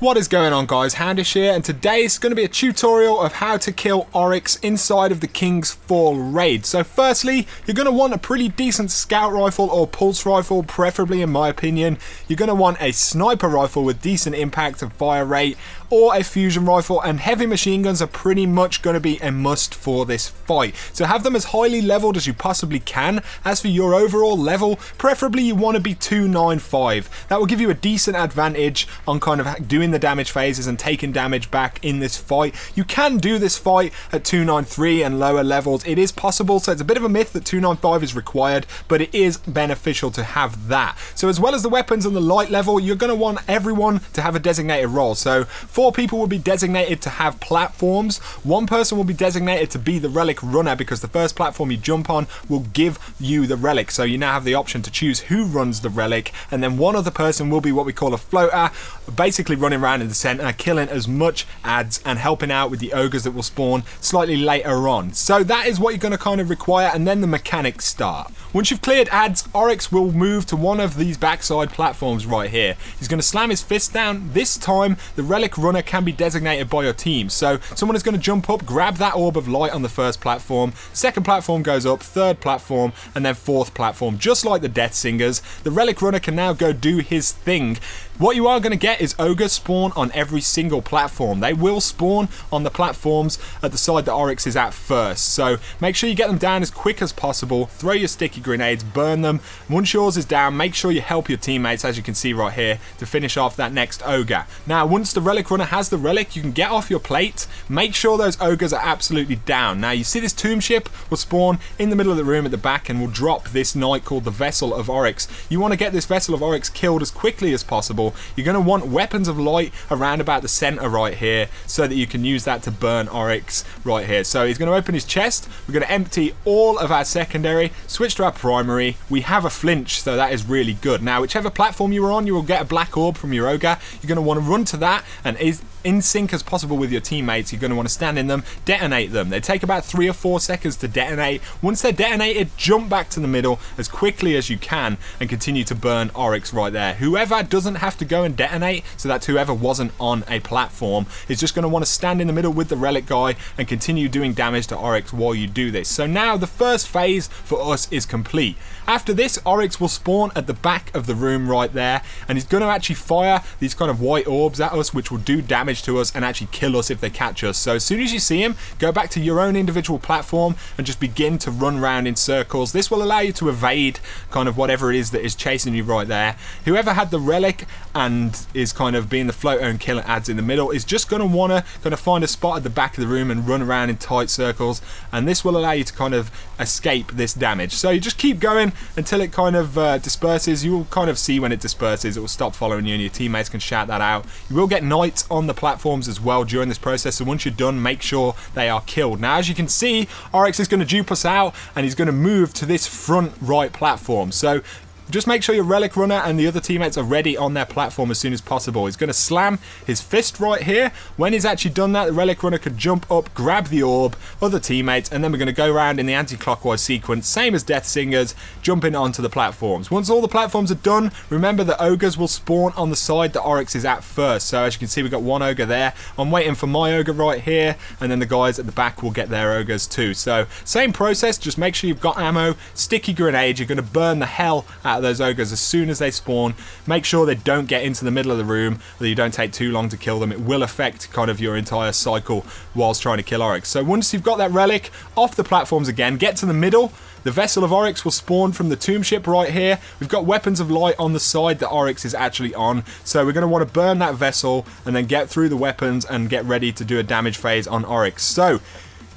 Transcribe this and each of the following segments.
What is going on guys, Houndish here, and today is going to be a tutorial of how to kill Oryx inside of the King's Fall raid. So firstly, you're going to want a pretty decent scout rifle or pulse rifle, preferably in my opinion. You're going to want a sniper rifle with decent impact and fire rate, or a fusion rifle, and heavy machine guns are pretty much going to be a must for this fight. So have them as highly leveled as you possibly can. As for your overall level, preferably you want to be 295. That will give you a decent advantage on kind of doing the damage phases and taking damage back in this fight. You can do this fight at 293 and lower levels. It is possible, so it's a bit of a myth that 295 is required, but it is beneficial to have that. So as well as the weapons on the light level, you're going to want everyone to have a designated role. So four people will be designated to have platforms. One person will be designated to be the relic runner because the first platform you jump on will give you the relic. So you now have the option to choose who runs the relic, and then one other person will be what we call a floater, basically running around in the center, killing as much ads and helping out with the ogres that will spawn slightly later on. So that is what you're going to kind of require, and then the mechanics start. Once you've cleared ads, Oryx will move to one of these backside platforms right here. He's going to slam his fist down. This time, the relic runner can be designated by your team. So someone is going to jump up, grab that orb of light on the first platform, second platform goes up, third platform, and then fourth platform. Just like the Death Singers, the relic runner can now go do his thing. What you are going to get is ogres spawn on every single platform. They will spawn on the platforms at the side that Oryx is at first. So make sure you get them down as quick as possible. Throw your sticky grenades, burn them. Once yours is down, make sure you help your teammates, as you can see right here, to finish off that next ogre. Now, once the relic runner has the relic, you can get off your plate. Make sure those ogres are absolutely down. Now, you see this tomb ship will spawn in the middle of the room at the back and will drop this knight called the Vessel of Oryx. You want to get this Vessel of Oryx killed as quickly as possible you're going to want weapons of light around about the center right here so that you can use that to burn Oryx right here. So he's going to open his chest. We're going to empty all of our secondary, switch to our primary. We have a flinch, so that is really good. Now, whichever platform you are on, you will get a black orb from your ogre. You're going to want to run to that and is in sync as possible with your teammates. You're going to want to stand in them, detonate them. They take about three or four seconds to detonate. Once they're detonated, jump back to the middle as quickly as you can and continue to burn Oryx right there. Whoever doesn't have to go and detonate, so that's whoever wasn't on a platform, is just going to want to stand in the middle with the relic guy and continue doing damage to Oryx while you do this. So now the first phase for us is complete. After this, Oryx will spawn at the back of the room right there, and he's going to actually fire these kind of white orbs at us, which will do damage to us and actually kill us if they catch us. So as soon as you see him, go back to your own individual platform and just begin to run around in circles. This will allow you to evade kind of whatever it is that is chasing you right there. Whoever had the relic and is kind of being the floater and killer ads in the middle is just going to want to kind of find a spot at the back of the room and run around in tight circles and this will allow you to kind of escape this damage. So you just keep going until it kind of uh, disperses. You will kind of see when it disperses. It will stop following you and your teammates can shout that out. You will get knights on the platforms as well during this process. So once you're done, make sure they are killed. Now, as you can see, Oryx is going to dupe us out and he's going to move to this front right platform. So just make sure your Relic Runner and the other teammates are ready on their platform as soon as possible. He's going to slam his fist right here. When he's actually done that, the Relic Runner could jump up, grab the orb, other teammates, and then we're going to go around in the anti-clockwise sequence, same as Death Singers, jumping onto the platforms. Once all the platforms are done, remember the Ogres will spawn on the side that Oryx is at first. So as you can see, we've got one Ogre there. I'm waiting for my Ogre right here, and then the guys at the back will get their Ogres too. So same process, just make sure you've got ammo, sticky grenade, you're going to burn the hell out of those ogres as soon as they spawn. Make sure they don't get into the middle of the room, that you don't take too long to kill them. It will affect kind of your entire cycle whilst trying to kill Oryx. So once you've got that relic off the platforms again, get to the middle. The Vessel of Oryx will spawn from the tomb ship right here. We've got weapons of light on the side that Oryx is actually on. So we're going to want to burn that vessel and then get through the weapons and get ready to do a damage phase on Oryx. So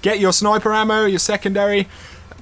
get your sniper ammo, your secondary,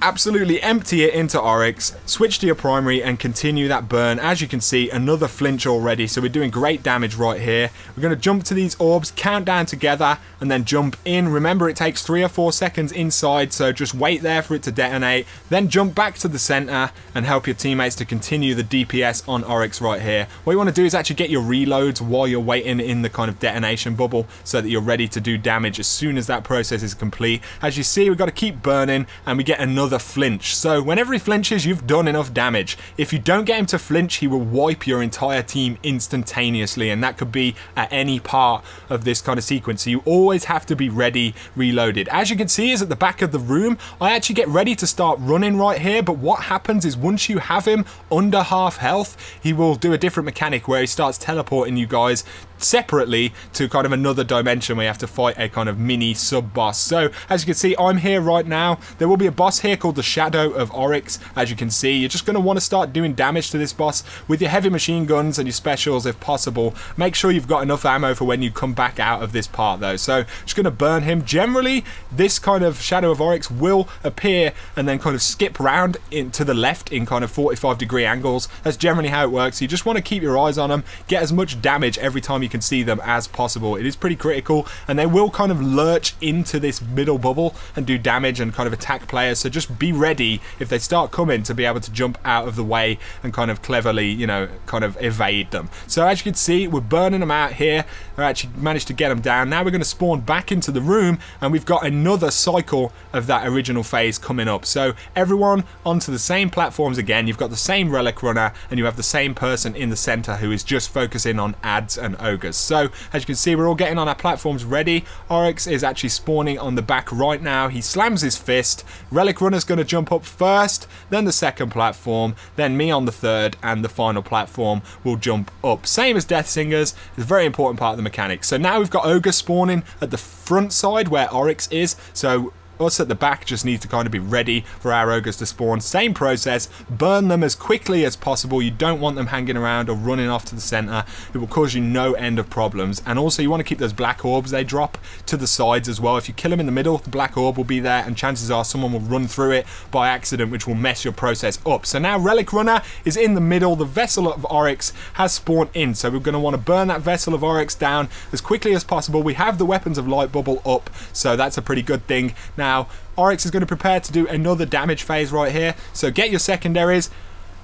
absolutely empty it into Oryx, switch to your primary and continue that burn. As you can see, another flinch already, so we're doing great damage right here. We're going to jump to these orbs, count down together, and then jump in. Remember, it takes three or four seconds inside, so just wait there for it to detonate. Then jump back to the center and help your teammates to continue the DPS on Oryx right here. What you want to do is actually get your reloads while you're waiting in the kind of detonation bubble so that you're ready to do damage as soon as that process is complete. As you see, we've got to keep burning, and we get another another flinch. So whenever he flinches, you've done enough damage. If you don't get him to flinch, he will wipe your entire team instantaneously, and that could be at any part of this kind of sequence. So you always have to be ready, reloaded. As you can see is at the back of the room, I actually get ready to start running right here, but what happens is once you have him under half health, he will do a different mechanic where he starts teleporting you guys separately to kind of another dimension where you have to fight a kind of mini sub boss. So as you can see, I'm here right now. There will be a boss here called the Shadow of Oryx. As you can see, you're just going to want to start doing damage to this boss with your heavy machine guns and your specials if possible. Make sure you've got enough ammo for when you come back out of this part though. So just going to burn him. Generally, this kind of Shadow of Oryx will appear and then kind of skip round into the left in kind of 45 degree angles. That's generally how it works. You just want to keep your eyes on them, get as much damage every time you can see them as possible. It is pretty critical and they will kind of lurch into this middle bubble and do damage and kind of attack players. So just be ready if they start coming to be able to jump out of the way and kind of cleverly, you know, kind of evade them. So as you can see, we're burning them out here. We actually managed to get them down. Now we're going to spawn back into the room and we've got another cycle of that original phase coming up. So everyone onto the same platforms again. You've got the same relic runner and you have the same person in the center who is just focusing on ads and ogres. So as you can see, we're all getting on our platforms ready. Oryx is actually spawning on the back right now. He slams his fist. Relic runner's going to jump up first, then the second platform, then me on the third, and the final platform will jump up. Same as Death Singers. It's a very important part of the mechanics. So now we've got Ogre spawning at the front side where Oryx is. So us at the back just need to kind of be ready for our ogres to spawn. Same process, burn them as quickly as possible. You don't want them hanging around or running off to the center. It will cause you no end of problems. And also you want to keep those black orbs they drop to the sides as well. If you kill them in the middle, the black orb will be there and chances are someone will run through it by accident which will mess your process up. So now Relic Runner is in the middle. The Vessel of Oryx has spawned in. So we're going to want to burn that Vessel of Oryx down as quickly as possible. We have the Weapons of Light Bubble up, so that's a pretty good thing. Now now. Oryx is going to prepare to do another damage phase right here. So get your secondaries,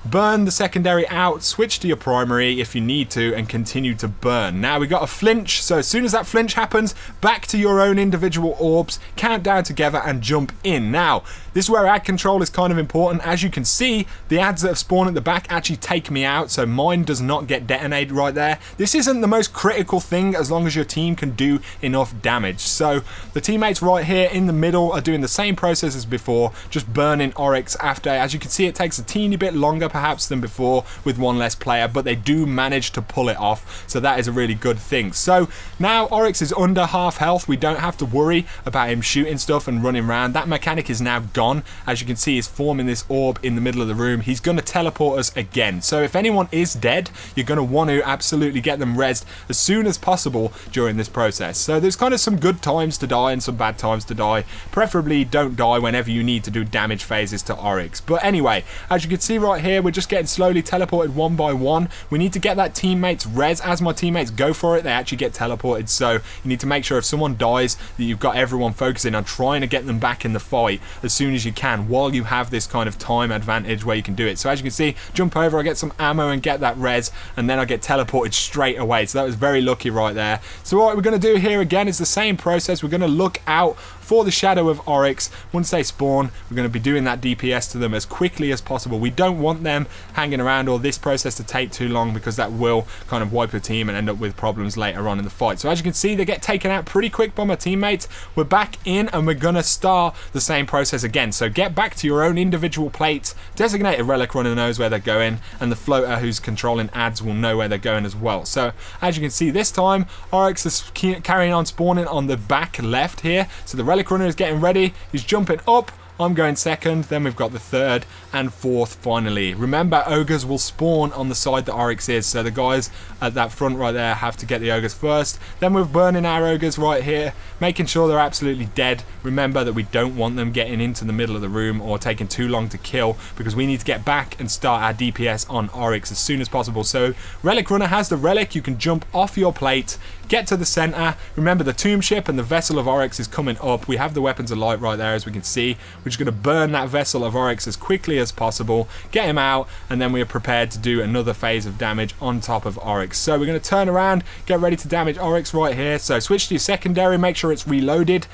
burn the secondary out, switch to your primary if you need to, and continue to burn. Now we got a flinch, so as soon as that flinch happens, back to your own individual orbs, count down together and jump in. Now, this is where ad control is kind of important. As you can see, the ads that have spawned at the back actually take me out, so mine does not get detonated right there. This isn't the most critical thing as long as your team can do enough damage. So the teammates right here in the middle are doing the same process as before, just burning Oryx after. As you can see, it takes a teeny bit longer perhaps than before with one less player, but they do manage to pull it off, so that is a really good thing. So now Oryx is under half health. We don't have to worry about him shooting stuff and running around. That mechanic is now gone. As you can see, he's forming this orb in the middle of the room. He's going to teleport us again. So if anyone is dead, you're going to want to absolutely get them rezzed as soon as possible during this process. So there's kind of some good times to die and some bad times to die. Preferably don't die whenever you need to do damage phases to Oryx. But anyway, as you can see right here, we're just getting slowly teleported one by one. We need to get that teammate's res. As my teammates go for it, they actually get teleported. So you need to make sure if someone dies that you've got everyone focusing on trying to get them back in the fight as soon soon as you can while you have this kind of time advantage where you can do it. So as you can see, jump over, I get some ammo and get that res, and then I get teleported straight away. So that was very lucky right there. So what we're going to do here again is the same process. We're going to look out for the Shadow of Oryx. Once they spawn, we're going to be doing that DPS to them as quickly as possible. We don't want them hanging around or this process to take too long because that will kind of wipe the team and end up with problems later on in the fight. So as you can see, they get taken out pretty quick by my teammates. We're back in and we're going to start the same process again. So get back to your own individual plates, designate a relic runner knows where they're going, and the floater who's controlling ads will know where they're going as well. So as you can see this time, Oryx is carrying on spawning on the back left here. So the Relic Runner is getting ready. He's jumping up. I'm going second, then we've got the third and fourth finally. Remember, ogres will spawn on the side that Oryx is, so the guys at that front right there have to get the ogres first. Then we're burning our ogres right here, making sure they're absolutely dead. Remember that we don't want them getting into the middle of the room or taking too long to kill, because we need to get back and start our DPS on Oryx as soon as possible. So Relic Runner has the relic, you can jump off your plate, get to the center. Remember the tomb ship and the vessel of Oryx is coming up. We have the weapons of light right there as we can see. We're just going to burn that vessel of Oryx as quickly as possible, get him out, and then we are prepared to do another phase of damage on top of Oryx. So we're going to turn around, get ready to damage Oryx right here. So switch to your secondary, make sure it's reloaded.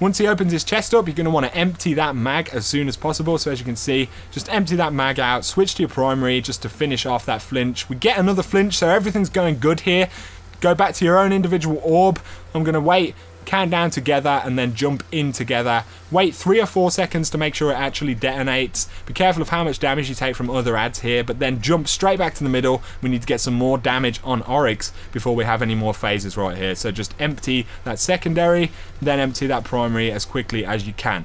Once he opens his chest up, you're going to want to empty that mag as soon as possible. So as you can see, just empty that mag out, switch to your primary just to finish off that flinch. We get another flinch, so everything's going good here. Go back to your own individual orb. I'm going to wait count down together and then jump in together. Wait three or four seconds to make sure it actually detonates. Be careful of how much damage you take from other ads here, but then jump straight back to the middle. We need to get some more damage on Oryx before we have any more phases right here. So just empty that secondary, then empty that primary as quickly as you can.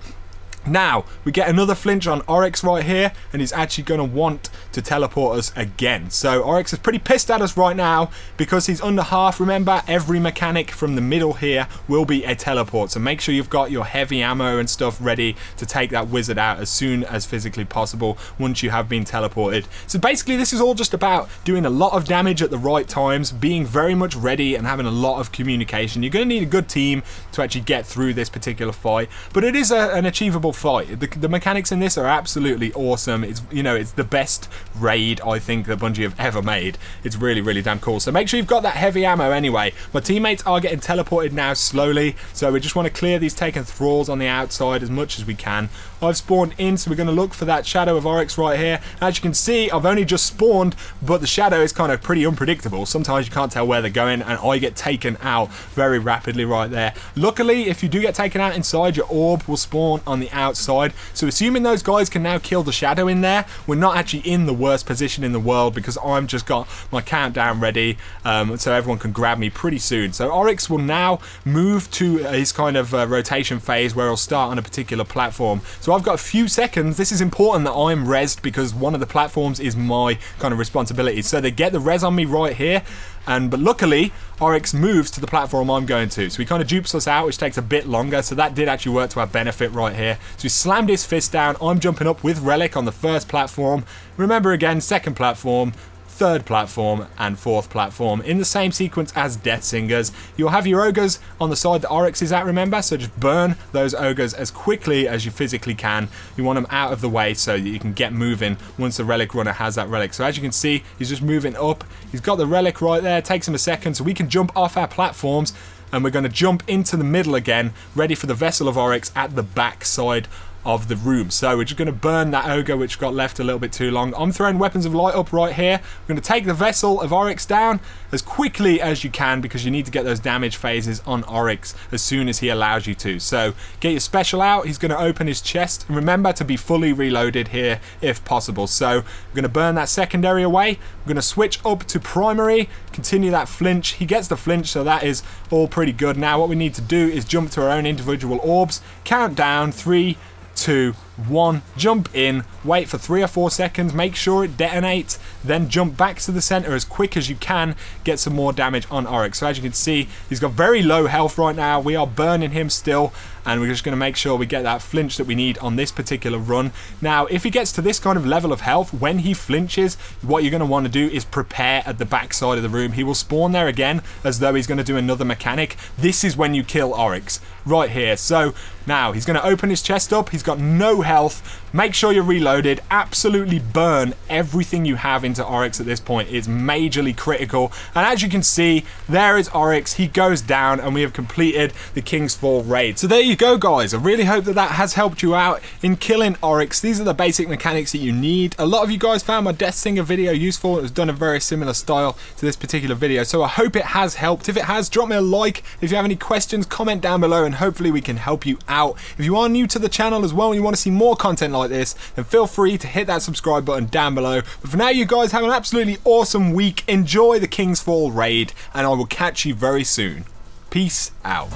Now, we get another flinch on Oryx right here, and he's actually going to want to teleport us again. So Oryx is pretty pissed at us right now because he's under half. Remember, every mechanic from the middle here will be a teleport. So make sure you've got your heavy ammo and stuff ready to take that wizard out as soon as physically possible once you have been teleported. So basically, this is all just about doing a lot of damage at the right times, being very much ready and having a lot of communication. You're going to need a good team to actually get through this particular fight, but it is a, an achievable fight. The, the, mechanics in this are absolutely awesome. It's you know it's the best raid I think that Bungie have ever made. It's really really damn cool. So make sure you've got that heavy ammo anyway. My teammates are getting teleported now slowly, so we just want to clear these taken thralls on the outside as much as we can. I've spawned in, so we're going to look for that Shadow of Oryx right here. As you can see, I've only just spawned, but the Shadow is kind of pretty unpredictable. Sometimes you can't tell where they're going, and I get taken out very rapidly right there. Luckily, if you do get taken out inside, your orb will spawn on the outside. So assuming those guys can now kill the Shadow in there, we're not actually in the worst position in the world because I'm just got my countdown ready, um, so everyone can grab me pretty soon. So Oryx will now move to his kind of uh, rotation phase where he'll start on a particular platform. So I've got a few seconds. This is important that I'm resed because one of the platforms is my kind of responsibility. So they get the res on me right here. And but luckily, Oryx moves to the platform I'm going to. So he kind of dupes us out, which takes a bit longer. So that did actually work to our benefit right here. So he slammed his fist down. I'm jumping up with Relic on the first platform. Remember again, second platform third platform, and fourth platform in the same sequence as Death Singers. You'll have your ogres on the side that Oryx is at, remember? So just burn those ogres as quickly as you physically can. You want them out of the way so that you can get moving once the relic runner has that relic. So as you can see, he's just moving up. He's got the relic right there. It takes him a second so we can jump off our platforms and we're going to jump into the middle again, ready for the Vessel of Oryx at the back side of the room. So we're just going to burn that ogre which got left a little bit too long. I'm throwing weapons of light up right here. We're going to take the vessel of Oryx down as quickly as you can because you need to get those damage phases on Oryx as soon as he allows you to. So get your special out. He's going to open his chest. And remember to be fully reloaded here if possible. So we're going to burn that secondary away. We're going to switch up to primary, continue that flinch. He gets the flinch, so that is all pretty good. Now what we need to do is jump to our own individual orbs, count down, three, two, one, jump in, wait for three or four seconds, make sure it detonates, then jump back to the center as quick as you can, get some more damage on Oryx. So as you can see, he's got very low health right now. We are burning him still, and we're just going to make sure we get that flinch that we need on this particular run. Now, if he gets to this kind of level of health, when he flinches, what you're going to want to do is prepare at the back side of the room. He will spawn there again as though he's going to do another mechanic. This is when you kill Oryx, right here. So now he's going to open his chest up. He's got no health. Make sure you're reloaded. Absolutely burn everything you have into Oryx at this point. It's majorly critical. And as you can see, there is Oryx. He goes down and we have completed the King's Fall raid. So there you go, guys. I really hope that that has helped you out in killing Oryx. These are the basic mechanics that you need. A lot of you guys found my Death Singer video useful. It was done a very similar style to this particular video. So I hope it has helped. If it has, drop me a like. If you have any questions, comment down below and hopefully we can help you out. If you are new to the channel as well and you want to see more content like this, then feel free to hit that subscribe button down below. But for now, you guys have an absolutely awesome week. Enjoy the King's Fall raid, and I will catch you very soon. Peace out.